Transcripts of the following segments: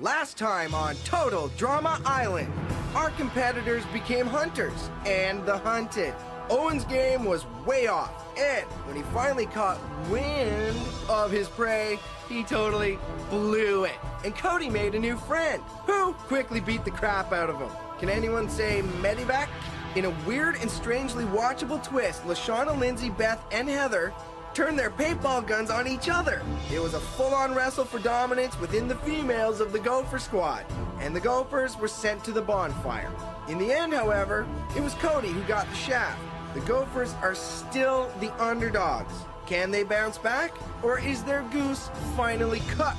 Last time on Total Drama Island, our competitors became hunters and the hunted. Owen's game was way off, and when he finally caught wind of his prey, he totally blew it. And Cody made a new friend, who quickly beat the crap out of him. Can anyone say Medivac? In a weird and strangely watchable twist, LeShawna, Lindsay, Beth, and Heather turned their paintball guns on each other. It was a full-on wrestle for dominance within the females of the Gopher Squad, and the Gophers were sent to the bonfire. In the end, however, it was Cody who got the shaft. The Gophers are still the underdogs. Can they bounce back? Or is their goose finally cut?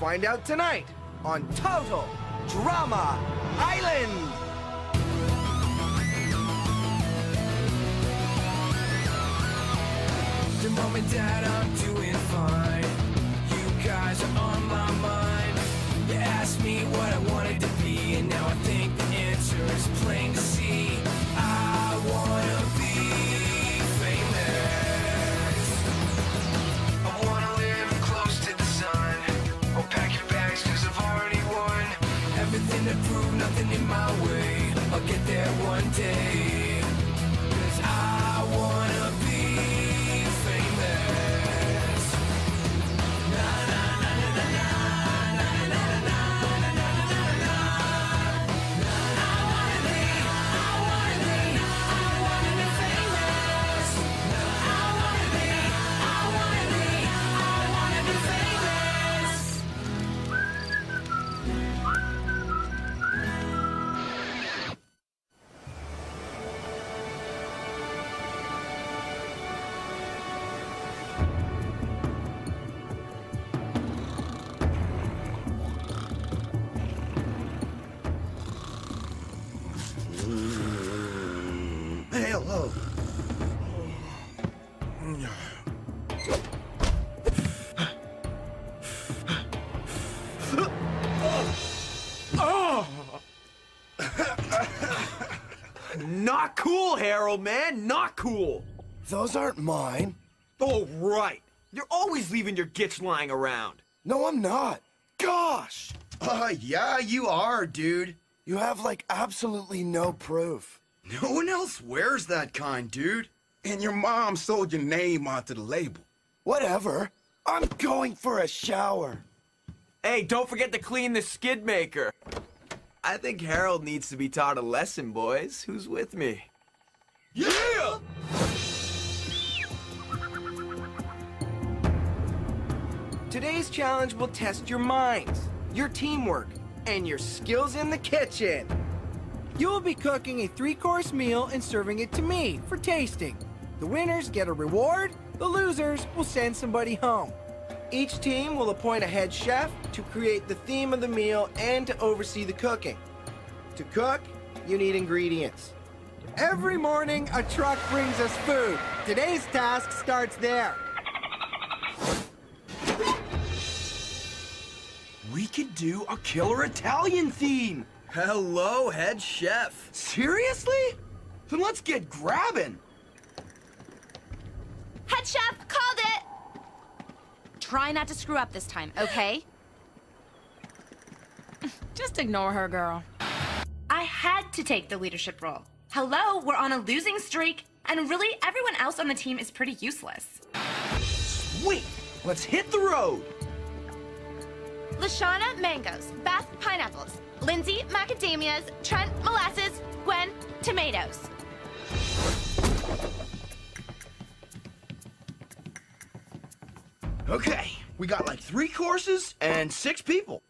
Find out tonight on Total Drama Island! The mom and dad, I'm doing fine. You guys are on my mind. You asked me what I wanted to be, and now I think the answer is plain to see. I wanna be famous. I wanna live close to the sun. Oh, pack your bags, cause I've already won. Everything to prove, nothing in my way. I'll get there one day. Hello. Not cool, Harold, man. Not cool. Those aren't mine. Oh, right. You're always leaving your gits lying around. No, I'm not. Gosh! Uh, yeah, you are, dude. You have, like, absolutely no proof. No one else wears that kind, dude. And your mom sold your name onto the label. Whatever. I'm going for a shower. Hey, don't forget to clean the skid maker. I think Harold needs to be taught a lesson, boys. Who's with me? Yeah! Today's challenge will test your minds, your teamwork, and your skills in the kitchen. You will be cooking a three-course meal and serving it to me for tasting. The winners get a reward, the losers will send somebody home. Each team will appoint a head chef to create the theme of the meal and to oversee the cooking. To cook, you need ingredients. Every morning, a truck brings us food. Today's task starts there. We could do a killer Italian theme. Hello, head chef. Seriously? Then let's get grabbing. Head chef, called it! Try not to screw up this time, okay? Just ignore her, girl. I had to take the leadership role. Hello, we're on a losing streak, and really, everyone else on the team is pretty useless. Sweet! let's hit the road. LeShawna, mangoes. Beth, pineapples. Lindsay, macadamias. Trent, molasses. Gwen, tomatoes. Okay, we got like three courses and six people.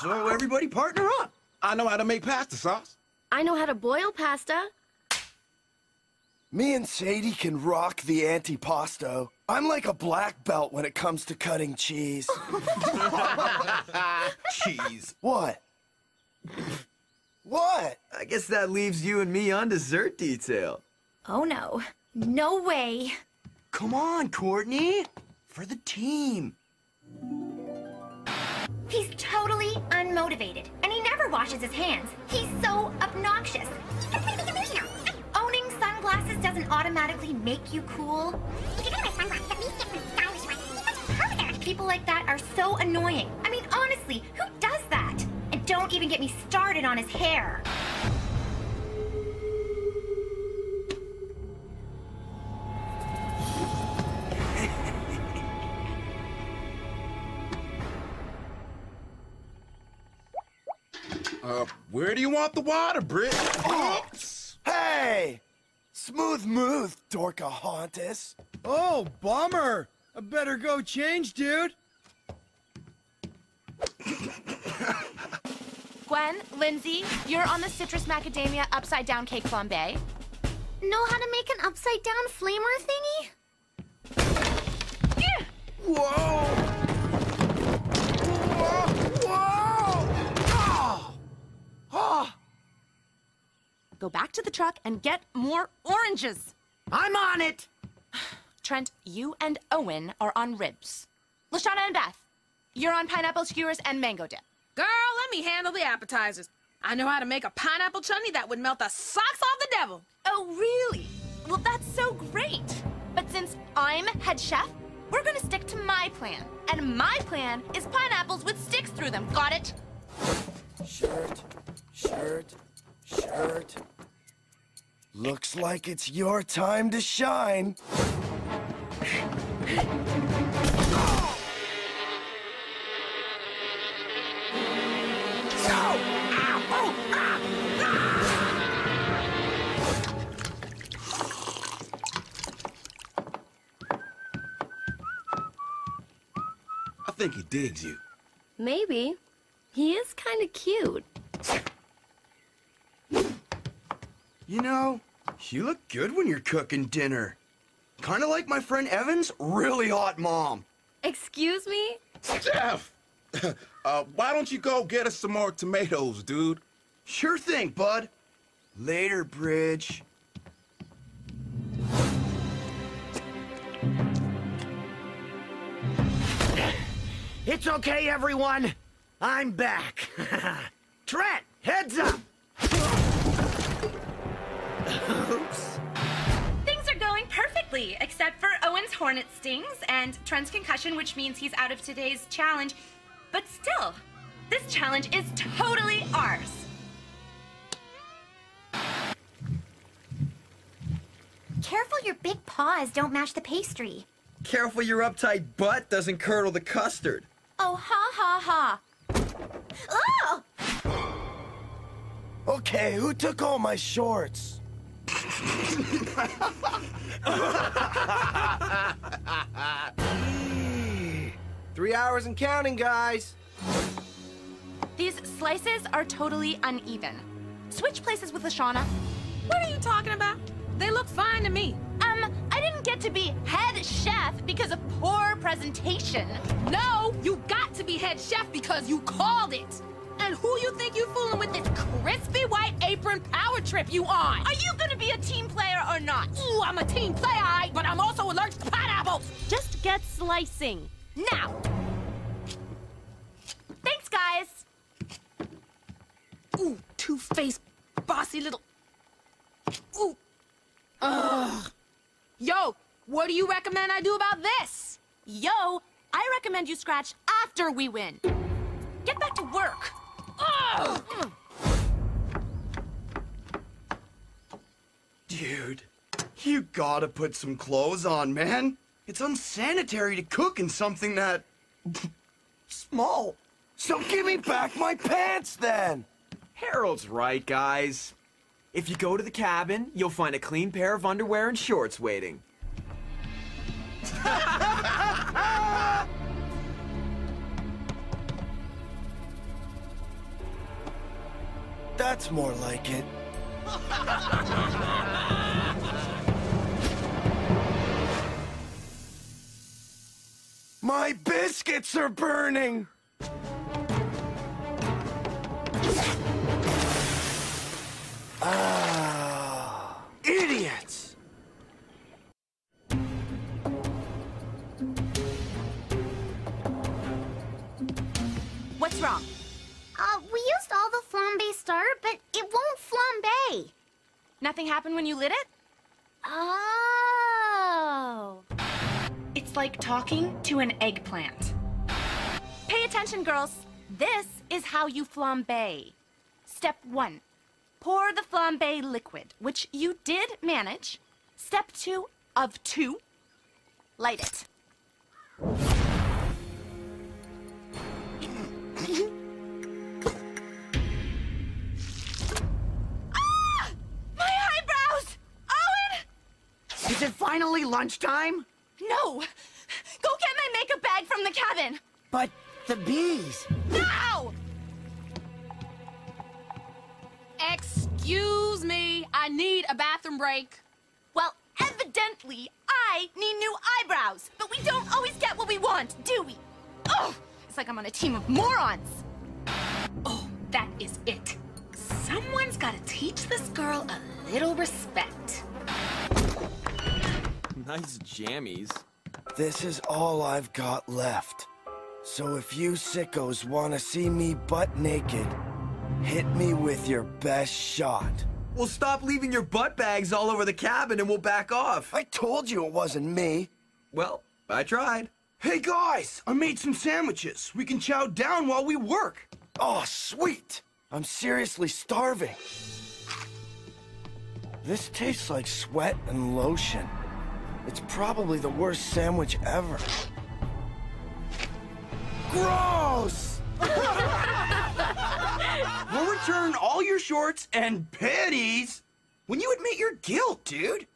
So everybody partner up. I know how to make pasta sauce. I know how to boil pasta. Me and Sadie can rock the antipasto. I'm like a black belt when it comes to cutting cheese. Cheese. what? what? I guess that leaves you and me on dessert detail. Oh no. No way. Come on, Courtney. For the team. He's totally unmotivated, and he never washes his hands. He's so obnoxious. Owning sunglasses doesn't automatically make you cool. If you wear sunglasses, at least get some stylish ones. He looks perfect. People like that are so annoying. I mean, honestly, who does that? Even get me started on his hair. Uh, where do you want the water, Britt? Hey! Smooth move, Dorkahontas. Oh, bummer. I better go change, dude. Gwen, Lindsay, you're on the citrus macadamia upside down cake flambe. Know how to make an upside down flamer thingy? Whoa! Whoa! Whoa! Oh! Oh! Go back to the truck and get more oranges. I'm on it! Trent, you and Owen are on ribs. LeShawna and Beth, you're on pineapple skewers and mango dip. Girl, let me handle the appetizers. I know how to make a pineapple chutney that would melt the socks off the devil. Oh, really? Well, that's so great. But since I'm head chef, we're gonna stick to my plan. And my plan is pineapples with sticks through them. Got it? Shirt, shirt, shirt. Looks like it's your time to shine. think he digs you. Maybe. He is kind of cute. You know, you look good when you're cooking dinner. Kind of like my friend Evan's really hot mom. Excuse me? Geoff! uh, why don't you go get us some more tomatoes, dude? Sure thing, bud. Later, Bridge. It's okay, everyone. I'm back. Trent, heads up! Oops. Things are going perfectly, except for Owen's hornet stings and Trent's concussion, which means he's out of today's challenge. But still, this challenge is totally ours. Careful your big paws don't mash the pastry. Careful your uptight butt doesn't curdle the custard. Oh, ha ha ha. Oh! Okay, who took all my shorts? Three hours and counting, guys. These slices are totally uneven. Switch places with LeShawna. What are you talking about? They look fine to me. Didn't get to be head chef because of poor presentation. No, you got to be head chef because you called it. And who you think you fooling with this crispy white apron power trip you on? Are you gonna be a team player or not? Ooh, I'm a team player, but I'm also allergic to pineapples. Just get slicing. Now! Thanks, guys! Ooh, two-faced, bossy little... Ooh. Ugh. Yo, what do you recommend I do about this? Yo, I recommend you scratch after we win. Get back to work. Dude, you gotta put some clothes on, man. It's unsanitary to cook in something that... small. So give me back my pants then! Harold's right, guys. If you go to the cabin, you'll find a clean pair of underwear and shorts waiting. That's more like it. My biscuits are burning! Ah, idiots! What's wrong? Uh, we used all the flambe starter, but it won't flambe. Nothing happened when you lit it? Oh. It's like talking to an eggplant. Pay attention, girls. This is how you flambe. Step one, pour the flambe liquid, which you did manage. Step two of two, light it. ah! My eyebrows! Owen! Is it finally lunchtime? No! Go get my makeup bag from the cabin! But the bees. Now! Excuse me, I need a bathroom break. Well, evidently, I need new eyebrows, but we don't always get what we want, do we? Oh, it's like I'm on a team of morons. Oh, that is it. Someone's got to teach this girl a little respect. Nice jammies. This is all I've got left. So if you sickos want to see me butt naked, hit me with your best shot. Well, stop leaving your butt bags all over the cabin and we'll back off. I told you it wasn't me. Well, I tried. Hey guys, I made some sandwiches. We can chow down while we work. Oh, sweet! I'm seriously starving. This tastes like sweat and lotion. It's probably the worst sandwich ever. Gross! We'll return all your shorts and panties when you admit your guilt, dude.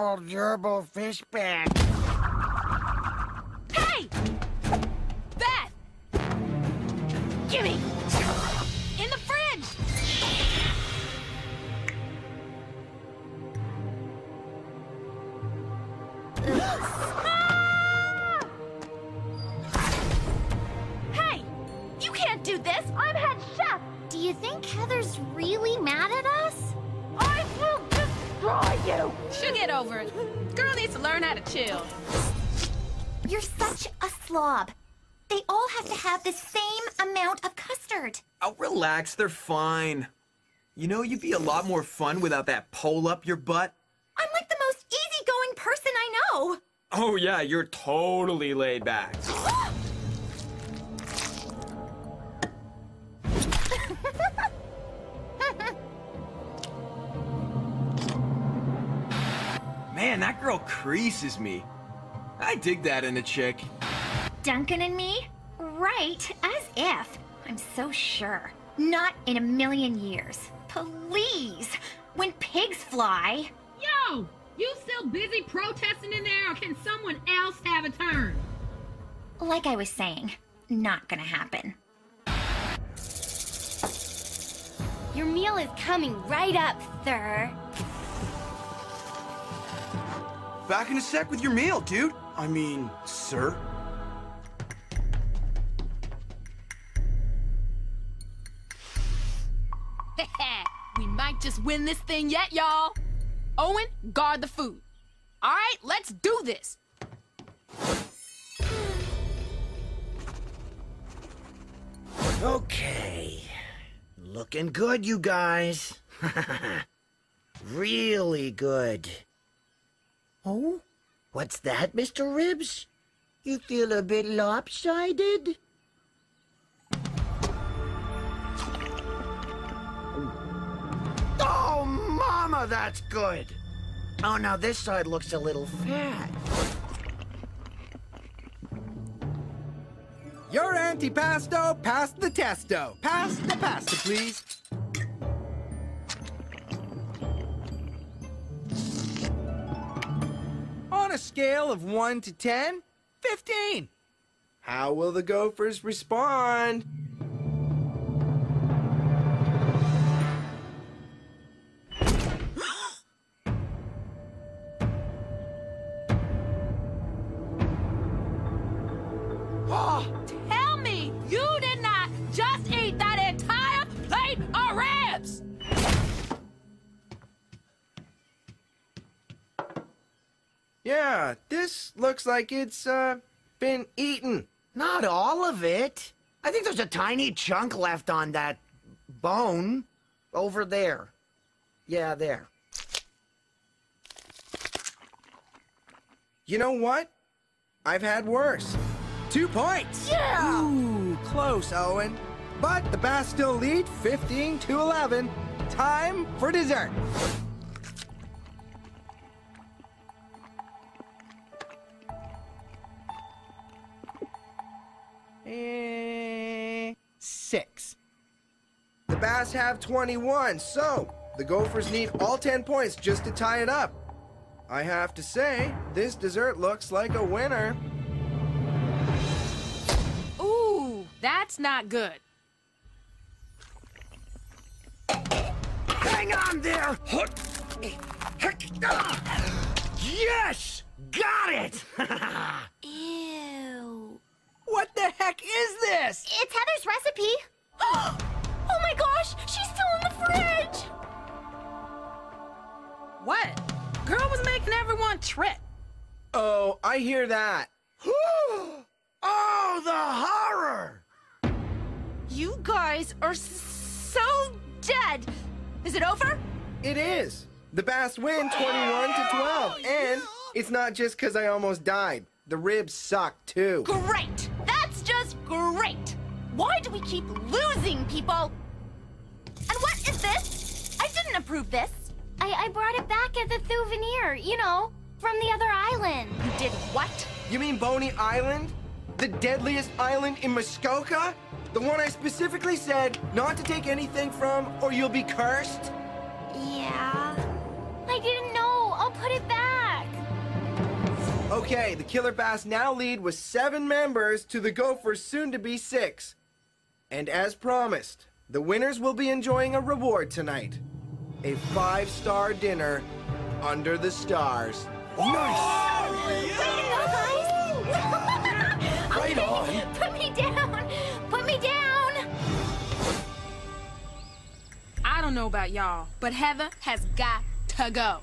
Purple gerbil fish bag. Hey! Beth! Gimme! In the fridge! Ah! Hey! You can't do this! I'm head chef! Do you think Heather's really mad at us? I you! She'll get over it. Girl needs to learn how to chill. You're such a slob. They all have to have the same amount of custard. Oh, relax, they're fine. You know, you'd be a lot more fun without that pole up your butt. I'm like the most easygoing person I know. Oh, yeah, you're totally laid back. Man, that girl creases me. I dig that in a chick. Duncan and me? Right, as if. I'm so sure. Not in a million years. Please. When pigs fly. Yo, you still busy protesting in there, or can someone else have a turn? Like I was saying, not gonna happen. Your meal is coming right up, sir. Back in a sec with your meal, dude. I mean, sir. we might just win this thing yet, y'all. Owen, guard the food. All right, let's do this. Okay. Looking good, you guys. really good. Oh? What's that, Mr. Ribs? You feel a bit lopsided? Oh, Mama, that's good. Oh, now this side looks a little fat. Your antipasto passed the testo. Pass the pasta, please. Scale of 1 to 10, 15. How will the Gophers respond? This looks like it's, uh, been eaten. Not all of it. I think there's a tiny chunk left on that bone over there. Yeah, there. You know what? I've had worse. Two points. Yeah! Ooh, close, Owen. But the Bass still lead 15 to 11. Time for dessert. Eh, six. The Bass have 21, so the Gophers need all 10 points just to tie it up. I have to say, this dessert looks like a winner. Ooh, that's not good. Hang on there! Yes! Got it! Ew. What the heck is this? It's Heather's recipe. oh my gosh, she's still in the fridge. What? Girl was making everyone trip. Oh, I hear that. oh, the horror! You guys are s- so dead. Is it over? It is. The Bass win 21 to 12. And it's not just because I almost died. The ribs suck too. Great. That's just great. Why do we keep losing, people? And what is this? I didn't approve this. I, I brought it back as a souvenir, you know, from the other island. You did what? You mean Boney Island? The deadliest island in Muskoka? The one I specifically said not to take anything from or you'll be cursed? Yeah. I didn't know. I'll put it back. Okay, the Killer Bass now lead with seven members to the Gophers soon to be six. And as promised, the winners will be enjoying a reward tonight. A five-star dinner under the stars. Nice! Way to guys! Right on. Put me down! Put me down! I don't know about y'all, but Heather has got to go.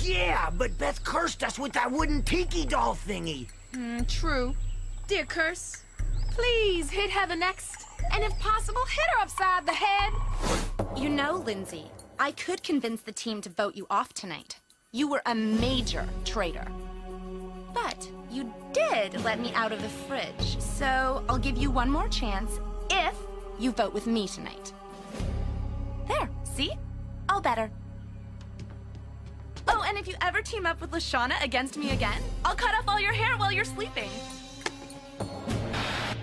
Yeah, but Beth cursed us with that wooden tiki doll thingy. Mm, true. Dear Curse, please hit Heather next. And if possible, hit her upside the head. You know, Lindsay, I could convince the team to vote you off tonight. You were a major traitor. But you did let me out of the fridge, so I'll give you one more chance if you vote with me tonight. There, see? All better. Oh, and if you ever team up with LeShawna against me again, I'll cut off all your hair while you're sleeping.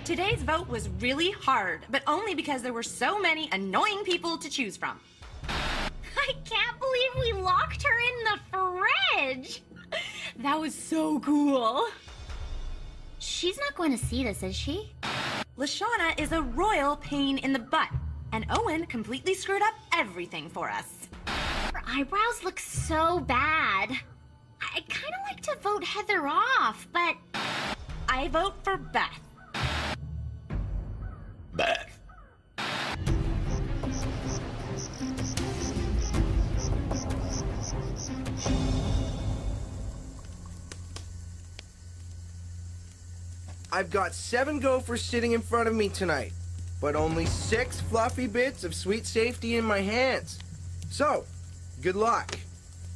Today's vote was really hard, but only because there were so many annoying people to choose from. I can't believe we locked her in the fridge! That was so cool. She's not going to see this, is she? LeShawna is a royal pain in the butt, and Owen completely screwed up everything for us. Her eyebrows look so bad. I kind of like to vote Heather off, but I vote for Beth. Beth. I've got seven gophers sitting in front of me tonight, but only six fluffy bits of sweet safety in my hands. So, good luck.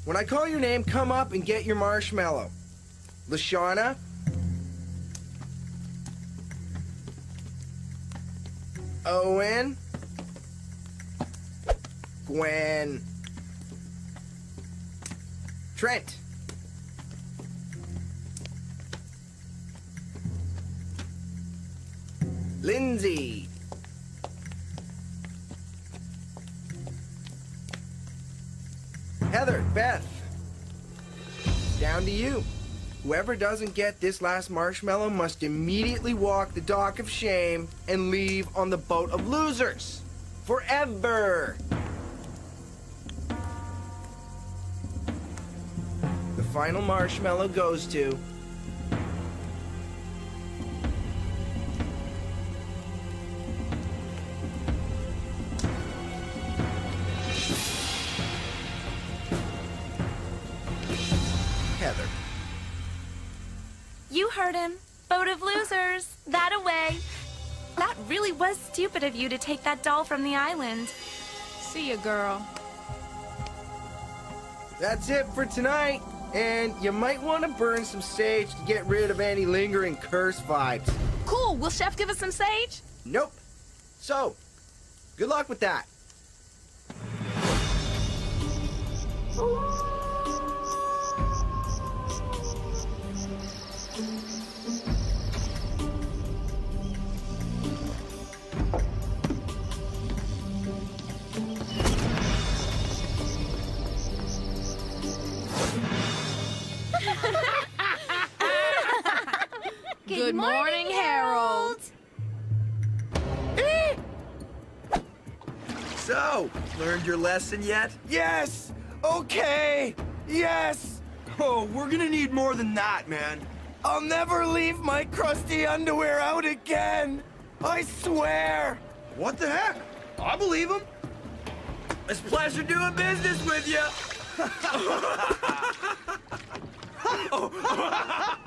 When I call your name, come up and get your marshmallow. LeShawna? Owen? Gwen? Trent? Lindsay. Heather, Beth. Down to you. Whoever doesn't get this last marshmallow must immediately walk the dock of shame and leave on the boat of losers. Forever. The final marshmallow goes to Gordon. Boat of losers. That away. That really was stupid of you to take that doll from the island. See ya, girl. That's it for tonight. And you might want to burn some sage to get rid of any lingering curse vibes. Cool. Will Chef give us some sage? Nope. So, good luck with that. Learned your lesson yet? Yes! Okay! Yes! Oh, we're gonna need more than that, man. I'll never leave my crusty underwear out again! I swear! What the heck? I believe him. It's a pleasure doing business with you.